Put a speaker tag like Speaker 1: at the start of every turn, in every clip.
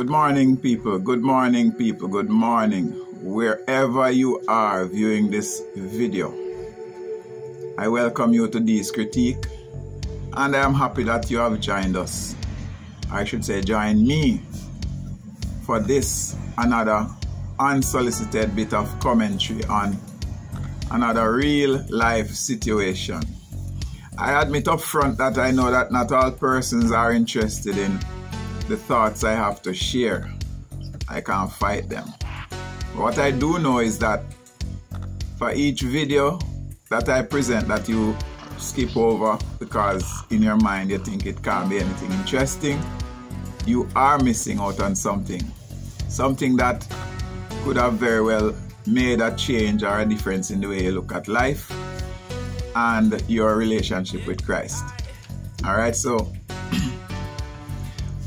Speaker 1: Good morning, people. Good morning, people. Good morning. Wherever you are viewing this video, I welcome you to this Critique and I am happy that you have joined us. I should say, join me for this another unsolicited bit of commentary on another real life situation. I admit up front that I know that not all persons are interested in the thoughts I have to share. I can't fight them. What I do know is that for each video that I present that you skip over because in your mind you think it can't be anything interesting, you are missing out on something. Something that could have very well made a change or a difference in the way you look at life and your relationship with Christ. All right, so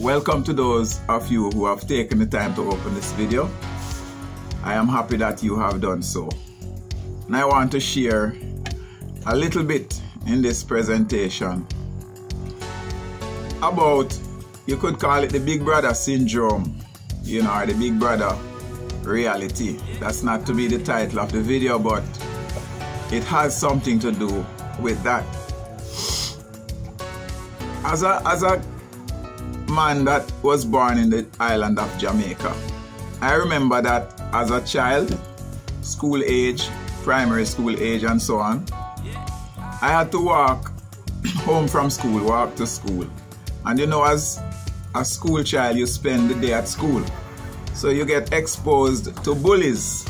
Speaker 1: welcome to those of you who have taken the time to open this video. I am happy that you have done so. And I want to share a little bit in this presentation about, you could call it the Big Brother syndrome, you know, or the Big Brother reality. That's not to be the title of the video, but it has something to do with that. As a, as a man that was born in the island of Jamaica, I remember that as a child, school age, primary school age, and so on, I had to walk home from school, walk to school. And you know, as a school child, you spend the day at school. So you get exposed to bullies.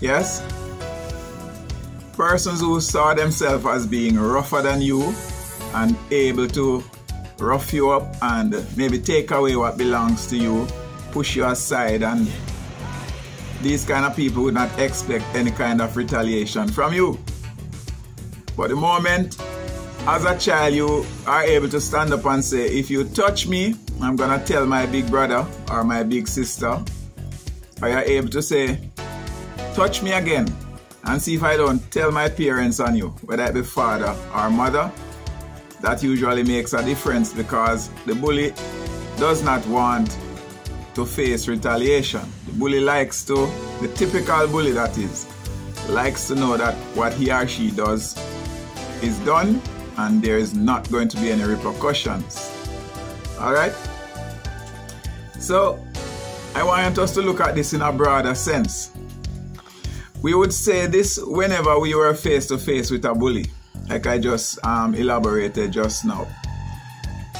Speaker 1: Yes? Persons who saw themselves as being rougher than you and able to rough you up and maybe take away what belongs to you, push you aside and these kind of people would not expect any kind of retaliation from you. But the moment as a child you are able to stand up and say, if you touch me, I'm gonna tell my big brother or my big sister, or you're able to say, touch me again and see if I don't tell my parents on you, whether it be father or mother, that usually makes a difference because the bully does not want to face retaliation. The bully likes to, the typical bully that is, likes to know that what he or she does is done and there is not going to be any repercussions. Alright? So, I want us to look at this in a broader sense. We would say this whenever we were face to face with a bully, like I just um, elaborated just now.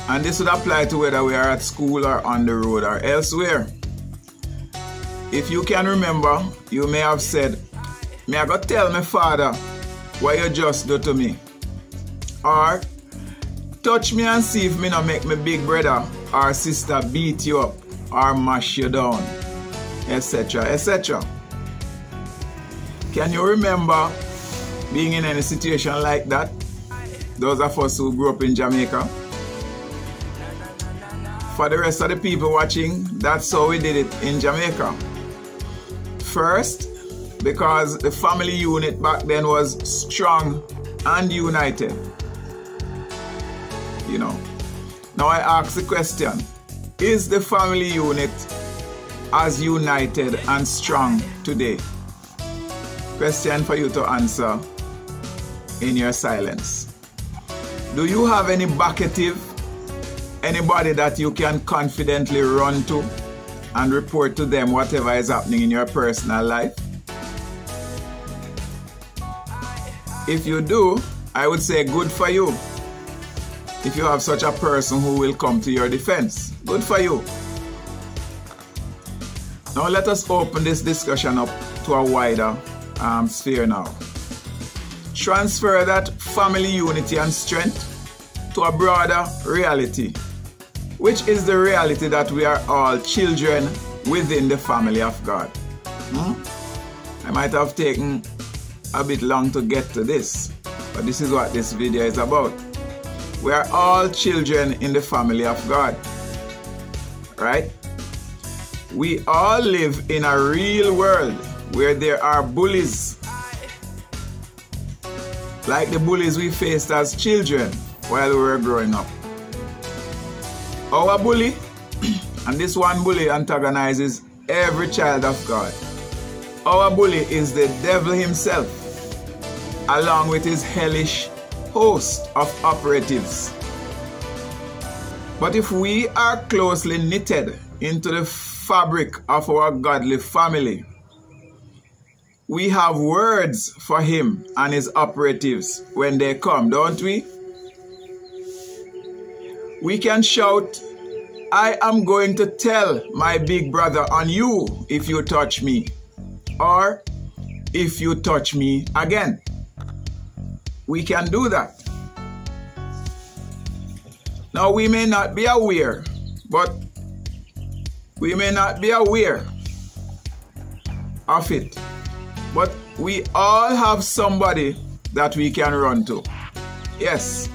Speaker 1: And this would apply to whether we are at school or on the road or elsewhere. If you can remember, you may have said, May I go tell my father what you just do to me? Or touch me and see if me not make my big brother or sister beat you up or mash you down, etc. etc. Can you remember being in any situation like that? Those of us who grew up in Jamaica. For the rest of the people watching, that's how we did it in Jamaica. First, because the family unit back then was strong and united you know. Now I ask the question, is the family unit as united and strong today? Question for you to answer in your silence. Do you have any backative? Anybody that you can confidently run to and report to them whatever is happening in your personal life? If you do, I would say good for you if you have such a person who will come to your defense. Good for you. Now let us open this discussion up to a wider um, sphere now. Transfer that family unity and strength to a broader reality, which is the reality that we are all children within the family of God. Hmm? I might have taken a bit long to get to this, but this is what this video is about. We are all children in the family of God. Right? We all live in a real world where there are bullies. Like the bullies we faced as children while we were growing up. Our bully And this one bully antagonizes every child of God. Our bully is the devil himself, along with his hellish host of operatives. But if we are closely knitted into the fabric of our godly family, we have words for him and his operatives when they come, don't we? We can shout, I am going to tell my big brother on you if you touch me or if you touch me again. We can do that. Now, we may not be aware, but we may not be aware of it, but we all have somebody that we can run to. Yes.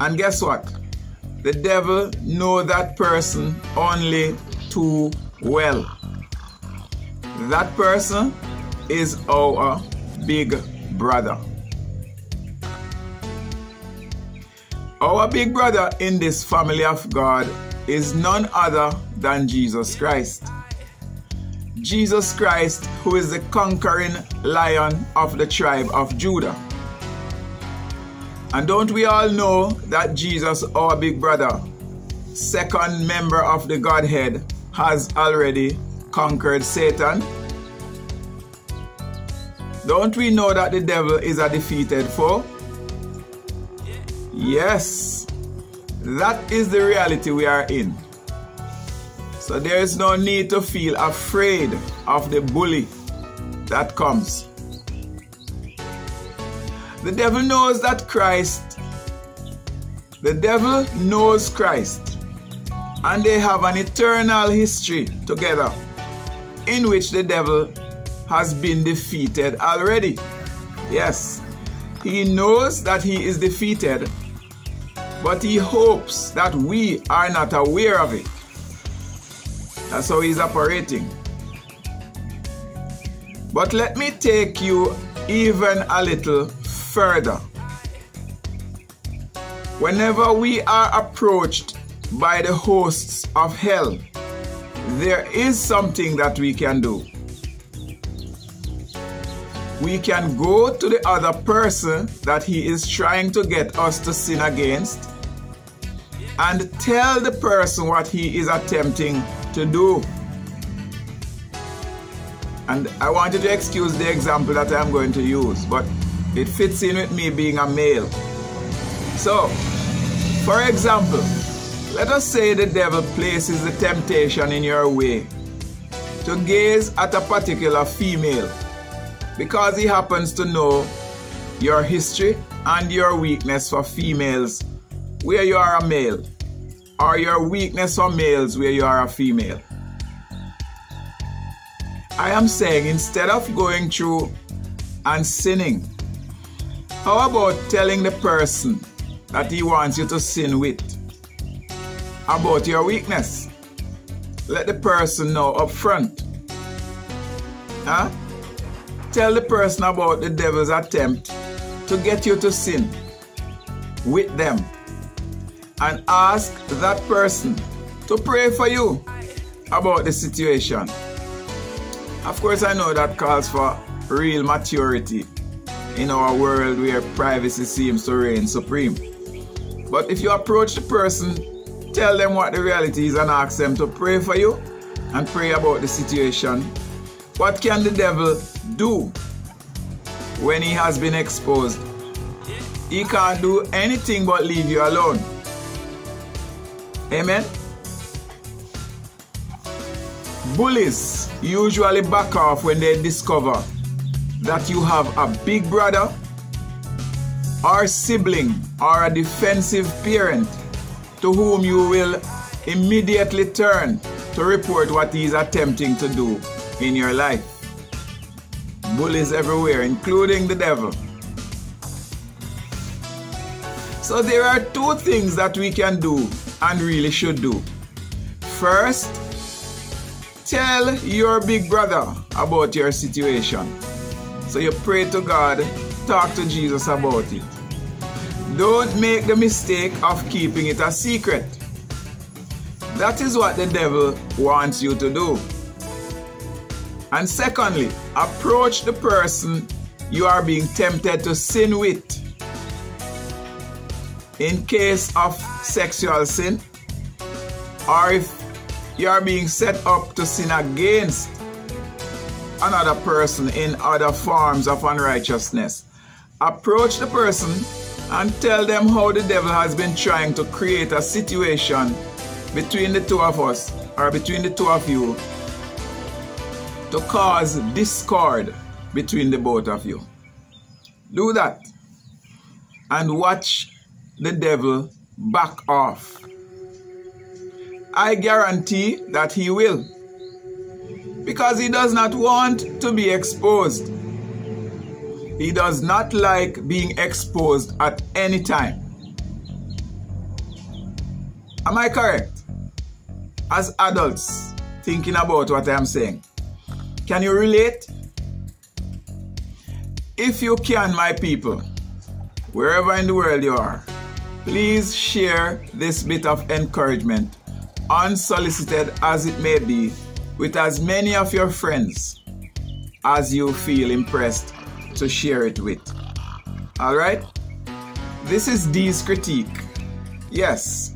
Speaker 1: And guess what? The devil know that person only too well. That person is our big brother. Our big brother in this family of God is none other than Jesus Christ. Jesus Christ, who is the conquering lion of the tribe of Judah. And don't we all know that Jesus, our big brother, second member of the Godhead, has already conquered Satan? Don't we know that the devil is a defeated foe? Yes, that is the reality we are in. So there is no need to feel afraid of the bully that comes. The devil knows that Christ, the devil knows Christ, and they have an eternal history together in which the devil has been defeated already. Yes, he knows that he is defeated, but he hopes that we are not aware of it. Uh, That's how he's operating. But let me take you even a little further. Whenever we are approached by the hosts of hell, there is something that we can do. We can go to the other person that he is trying to get us to sin against and tell the person what he is attempting to do. And I want you to excuse the example that I'm going to use, but it fits in with me being a male. So, for example, let us say the devil places the temptation in your way to gaze at a particular female because he happens to know your history and your weakness for females where you are a male or your weakness for males where you are a female. I am saying instead of going through and sinning, how about telling the person that he wants you to sin with about your weakness? Let the person know up front. Huh? Tell the person about the devil's attempt to get you to sin with them and ask that person to pray for you about the situation. Of course, I know that calls for real maturity in our world where privacy seems to reign supreme. But if you approach the person, tell them what the reality is and ask them to pray for you and pray about the situation. What can the devil do when he has been exposed? He can't do anything but leave you alone. Amen. Bullies usually back off when they discover that you have a big brother or sibling or a defensive parent to whom you will immediately turn to report what he is attempting to do in your life. Bullies everywhere, including the devil. So there are two things that we can do and really should do. First, tell your big brother about your situation. So you pray to God, talk to Jesus about it. Don't make the mistake of keeping it a secret. That is what the devil wants you to do. And secondly, approach the person you are being tempted to sin with. In case of sexual sin, or if you are being set up to sin against another person in other forms of unrighteousness, approach the person and tell them how the devil has been trying to create a situation between the two of us or between the two of you to cause discord between the both of you. Do that and watch the devil back off. I guarantee that he will. Because he does not want to be exposed. He does not like being exposed at any time. Am I correct? As adults, thinking about what I'm saying. Can you relate? If you can, my people, wherever in the world you are, please share this bit of encouragement, unsolicited as it may be, with as many of your friends as you feel impressed to share it with. All right? This is Dees Critique. Yes.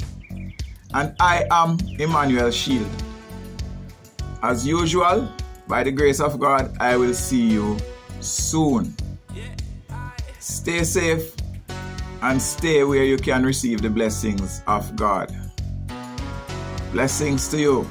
Speaker 1: And I am Emmanuel Shield. As usual, by the grace of God, I will see you soon. Stay safe and stay where you can receive the blessings of God. Blessings to you.